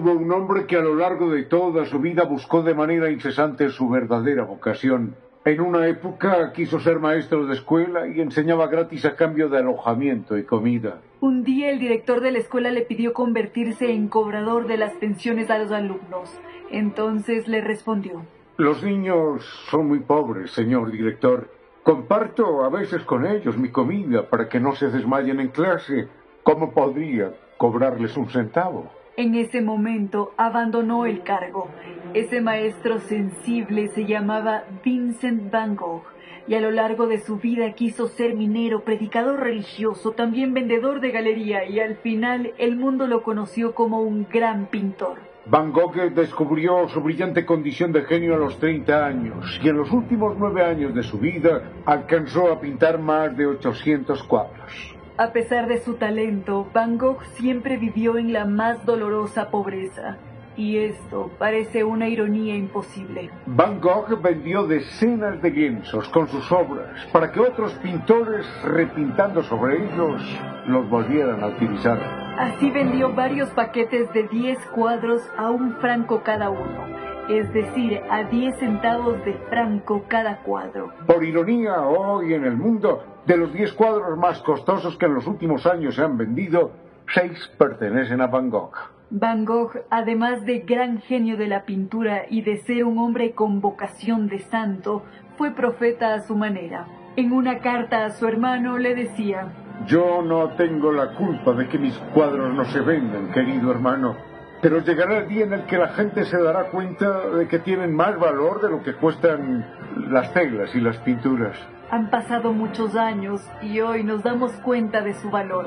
Fue un hombre que a lo largo de toda su vida buscó de manera incesante su verdadera vocación. En una época quiso ser maestro de escuela y enseñaba gratis a cambio de alojamiento y comida. Un día el director de la escuela le pidió convertirse en cobrador de las pensiones a los alumnos. Entonces le respondió. Los niños son muy pobres, señor director. Comparto a veces con ellos mi comida para que no se desmayen en clase. ¿Cómo podría cobrarles un centavo? En ese momento abandonó el cargo. Ese maestro sensible se llamaba Vincent Van Gogh y a lo largo de su vida quiso ser minero, predicador religioso, también vendedor de galería y al final el mundo lo conoció como un gran pintor. Van Gogh descubrió su brillante condición de genio a los 30 años y en los últimos nueve años de su vida alcanzó a pintar más de 800 cuadros. A pesar de su talento, Van Gogh siempre vivió en la más dolorosa pobreza. Y esto parece una ironía imposible. Van Gogh vendió decenas de lienzos con sus obras para que otros pintores, repintando sobre ellos, los volvieran a utilizar. Así vendió varios paquetes de 10 cuadros a un franco cada uno, es decir, a 10 centavos de franco cada cuadro. Por ironía, hoy en el mundo de los 10 cuadros más costosos que en los últimos años se han vendido, seis pertenecen a Van Gogh. Van Gogh, además de gran genio de la pintura y de ser un hombre con vocación de santo, fue profeta a su manera. En una carta a su hermano le decía, Yo no tengo la culpa de que mis cuadros no se vendan, querido hermano, pero llegará el día en el que la gente se dará cuenta de que tienen más valor de lo que cuestan las telas y las pinturas. Han pasado muchos años y hoy nos damos cuenta de su valor.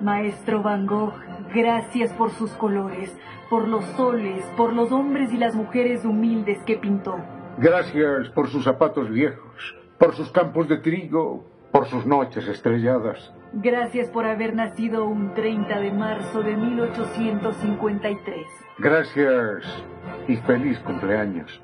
Maestro Van Gogh, gracias por sus colores, por los soles, por los hombres y las mujeres humildes que pintó. Gracias por sus zapatos viejos, por sus campos de trigo, por sus noches estrelladas. Gracias por haber nacido un 30 de marzo de 1853. Gracias y feliz cumpleaños.